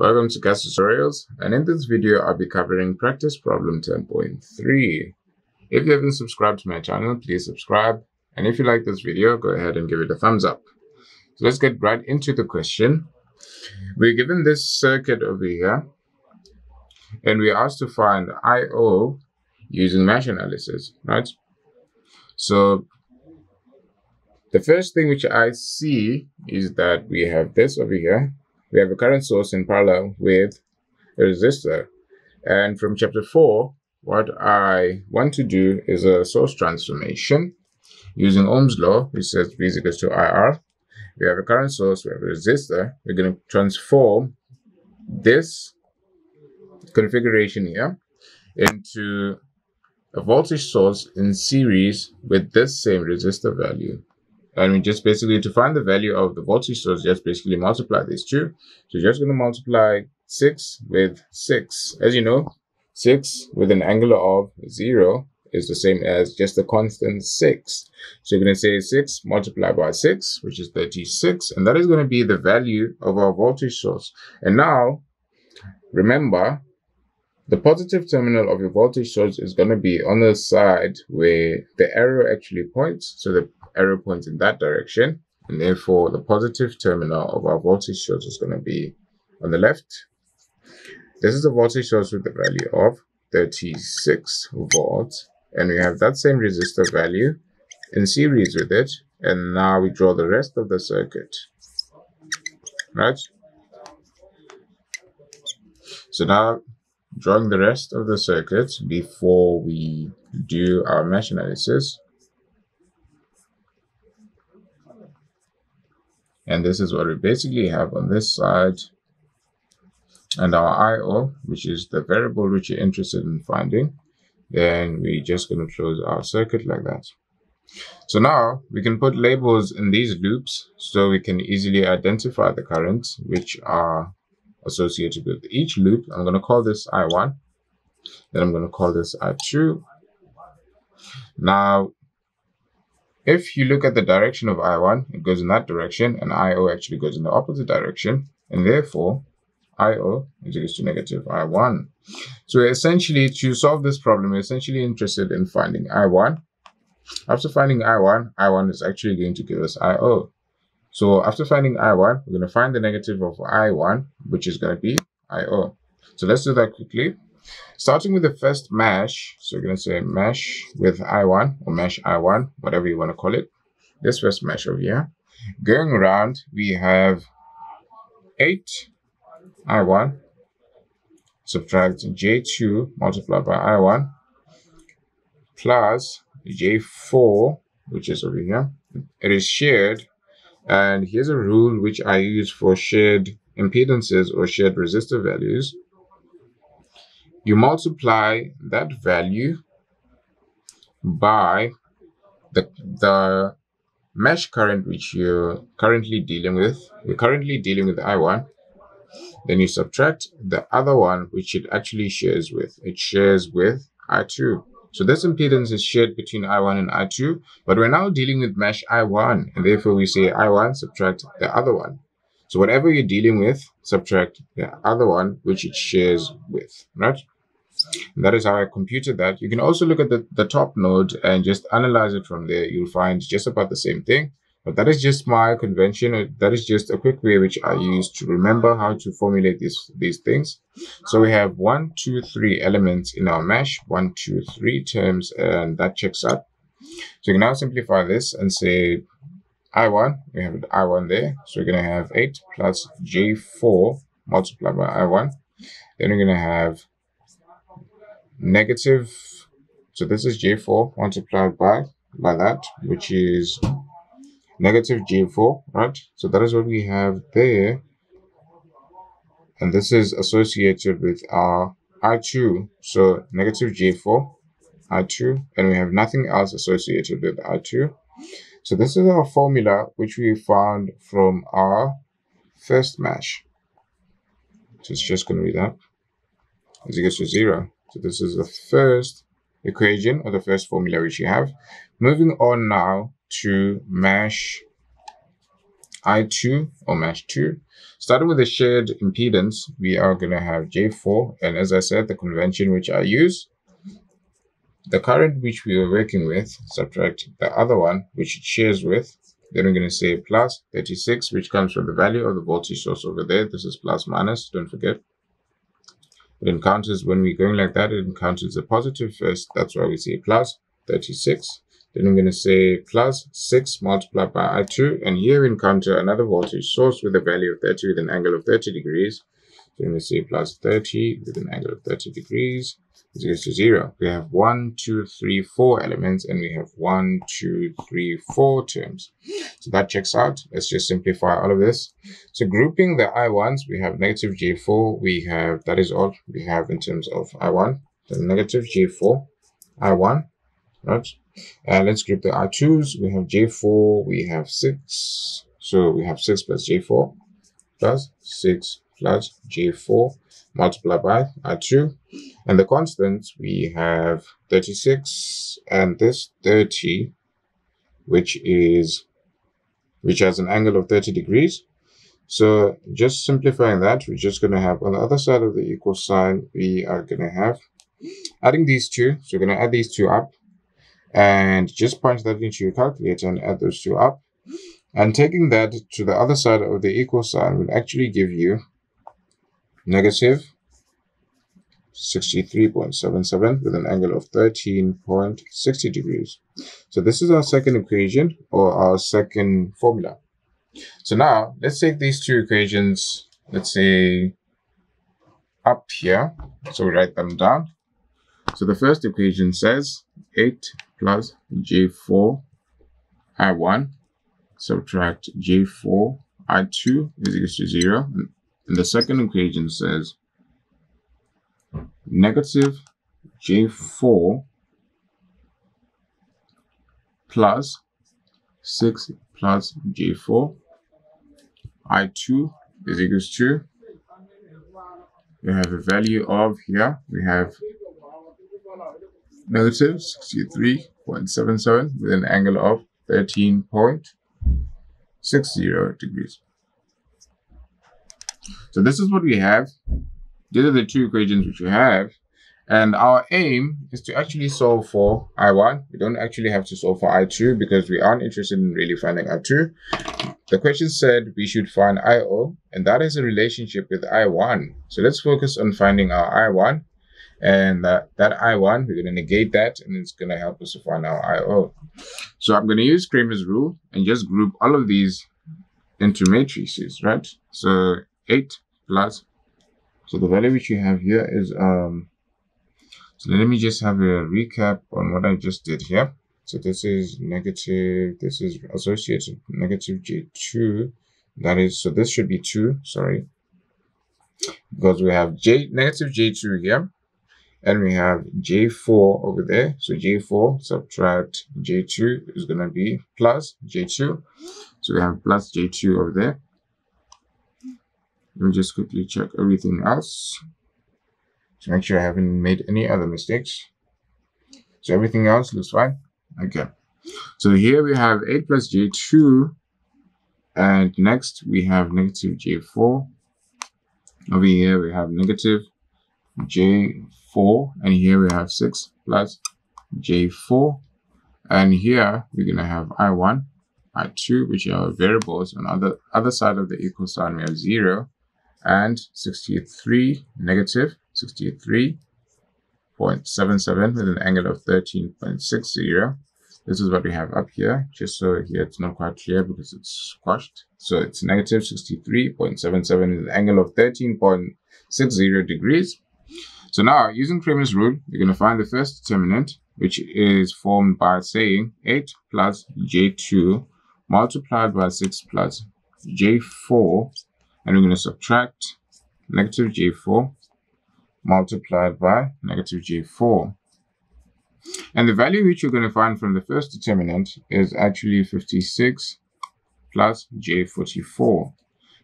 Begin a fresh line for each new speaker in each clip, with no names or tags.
Welcome to Khetz Tutorials and in this video I'll be covering practice problem 10.3. If you haven't subscribed to my channel, please subscribe and if you like this video, go ahead and give it a thumbs up. So let's get right into the question. We're given this circuit over here and we're asked to find I.O. using mesh analysis, right? So the first thing which I see is that we have this over here. We have a current source in parallel with a resistor. And from chapter 4, what I want to do is a source transformation using Ohm's law, which says V is equals to IR. We have a current source, we have a resistor. We're going to transform this configuration here into a voltage source in series with this same resistor value and we just basically to find the value of the voltage source just basically multiply these two. So you're just going to multiply 6 with 6 as you know 6 with an angle of 0 is the same as just the constant 6 so you're going to say 6 multiplied by 6 which is 36 and that is going to be the value of our voltage source. And now remember the positive terminal of your voltage source is going to be on the side where the arrow actually points. So the arrow points in that direction. And therefore, the positive terminal of our voltage source is going to be on the left. This is the voltage source with the value of 36 volts. And we have that same resistor value in series with it. And now we draw the rest of the circuit. Right? So now drawing the rest of the circuit before we do our mesh analysis. And this is what we basically have on this side. And our IO, which is the variable which you're interested in finding. Then we're just going to close our circuit like that. So now we can put labels in these loops so we can easily identify the currents which are associated with each loop. I'm going to call this I1. Then I'm going to call this I2. Now, if you look at the direction of I1, it goes in that direction, and IO actually goes in the opposite direction. And therefore, IO is equal to negative I1. So essentially, to solve this problem, we're essentially interested in finding I1. After finding I1, I1 is actually going to give us IO. So after finding I1, we're going to find the negative of I1, which is going to be IO. So let's do that quickly. Starting with the first mesh, so we're going to say mesh with I1 or mesh I1, whatever you want to call it. This first mesh over here. Going around, we have 8 I1 subtract J2 multiplied by I1 plus J4, which is over here. It is shared and here's a rule which I use for shared impedances or shared resistor values. You multiply that value by the, the mesh current which you're currently dealing with. You're currently dealing with I1. Then you subtract the other one which it actually shares with. It shares with I2. So this impedance is shared between I1 and I2, but we're now dealing with mesh I1, and therefore we say I1 subtract the other one. So whatever you're dealing with, subtract the other one which it shares with, right? And that is how I computed that. You can also look at the, the top node and just analyze it from there. You'll find just about the same thing. But that is just my convention. Uh, that is just a quick way which I use to remember how to formulate these, these things. So we have one, two, three elements in our mesh, one, two, three terms, and that checks out. So you can now simplify this and say I1, we have I1 there. So we're going to have 8 plus J4 multiplied by I1. Then we're going to have negative, so this is J4 multiplied by, by that, which is negative J4, right? So that is what we have there. And this is associated with our I2. So negative J4, I2, and we have nothing else associated with I2. So this is our formula which we found from our first mesh. So it's just going to be that as equals to zero. So this is the first equation or the first formula which you have. Moving on now to mesh I2 or mesh 2. Starting with the shared impedance, we are going to have J4. And as I said, the convention which I use, the current which we are working with, subtract the other one which it shares with, then we're going to say plus 36, which comes from the value of the voltage source over there. This is plus minus, don't forget. It encounters, when we're going like that, it encounters a positive first. That's why we say plus 36. Then I'm going to say plus 6 multiplied by I2. And here we encounter another voltage source with a value of 30 with an angle of 30 degrees. So say plus 30 with an angle of 30 degrees is equal to 0. We have one, two, three, four elements, and we have one, two, three, four terms. So that checks out. Let's just simplify all of this. So grouping the I1s, we have negative J4. We have, that is all we have in terms of I1. The negative J4, I1, right? And let's group the I2s. We have J4, we have 6. So we have 6 plus J4 plus 6 plus J4 multiplied by R2. And the constants, we have 36 and this 30, which is, which has an angle of 30 degrees. So just simplifying that, we're just going to have on the other side of the equal sign, we are going to have adding these two. So we're going to add these two up and just punch that into your calculator and add those two up. And taking that to the other side of the equal sign will actually give you negative 63.77 with an angle of 13.60 degrees. So this is our second equation or our second formula. So now let's take these two equations, let's say up here. So we write them down. So the first equation says 8 plus J4 I1 subtract J4 I2 is equal to 0. And the second equation says negative J4 plus 6 plus J4 I2 is equals to we have a value of here we have negative 63.77 with an angle of 13.60 degrees. So this is what we have. These are the two equations which we have. And our aim is to actually solve for I1. We don't actually have to solve for I2 because we aren't interested in really finding I2. The question said we should find IO, and that is a relationship with I1. So let's focus on finding our I1 and that, that I1, we're going to negate that, and it's going to help us to find our IO. So I'm going to use Cramer's rule and just group all of these into matrices, right? So 8 plus, so the value which you have here is, um, so let me just have a recap on what I just did here. So this is negative, this is associated negative J2, that is, so this should be 2, sorry, because we have J negative J2 here, and we have J4 over there. So J4 subtract J2 is going to be plus J2. So we have plus J2 over there. Let me just quickly check everything else to make sure I haven't made any other mistakes. So everything else looks fine. Okay. So here we have 8 plus J2. And next we have negative J4. Over here we have negative J4 and here we have 6 plus J4 and here we're going to have I1 I2 which are variables on other other side of the equal sign we have 0 and 63 negative 63.77 with an angle of 13.60 this is what we have up here just so here it's not quite clear because it's squashed. So it's negative 63.77 with an angle of 13.60 degrees. So now, using Cramer's rule, you're going to find the first determinant, which is formed by saying 8 plus j2 multiplied by 6 plus j4, and we're going to subtract negative j4 multiplied by negative j4. And the value which you're going to find from the first determinant is actually 56 plus j44.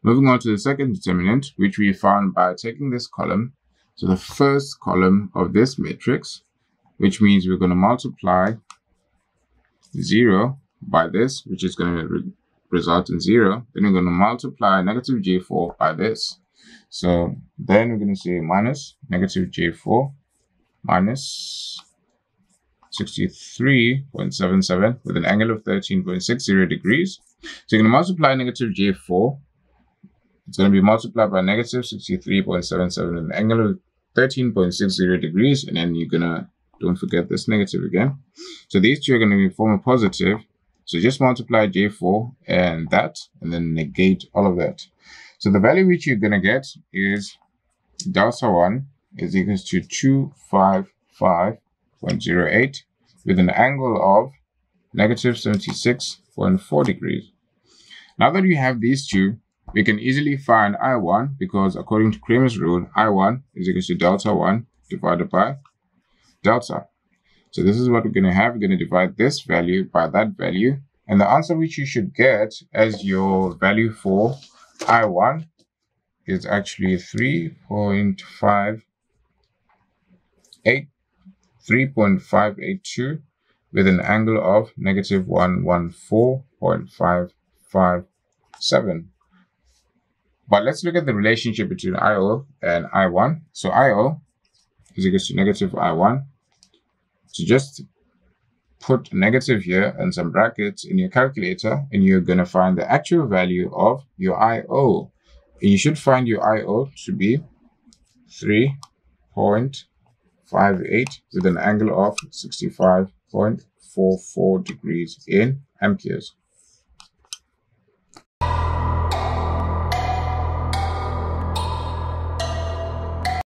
Moving on to the second determinant, which we found by taking this column so the first column of this matrix, which means we're going to multiply 0 by this, which is going to result in 0, then we're going to multiply negative j4 by this. So then we're going to say minus negative j4 minus 63.77 with an angle of 13.60 degrees. So you're going to multiply negative j4. It's going to be multiplied by negative 63.77 with an angle of 13.60 degrees. And then you're going to, don't forget this negative again. So these two are going to be form a positive. So just multiply j4 and that, and then negate all of that. So the value which you're going to get is delta 1 is equals to 255.08 with an angle of negative 76.4 degrees. Now that you have these two, we can easily find I1 because according to Cramer's rule, I1 is equal to delta 1 divided by delta. So this is what we're going to have. We're going to divide this value by that value. And the answer which you should get as your value for I1 is actually 3.58 3.582 with an angle of negative 114.557. But let's look at the relationship between IO and I1. So IO is equal to negative I1. So just put negative here and some brackets in your calculator and you're going to find the actual value of your IO. And you should find your IO to be 3.58 with an angle of 65.44 degrees in amperes.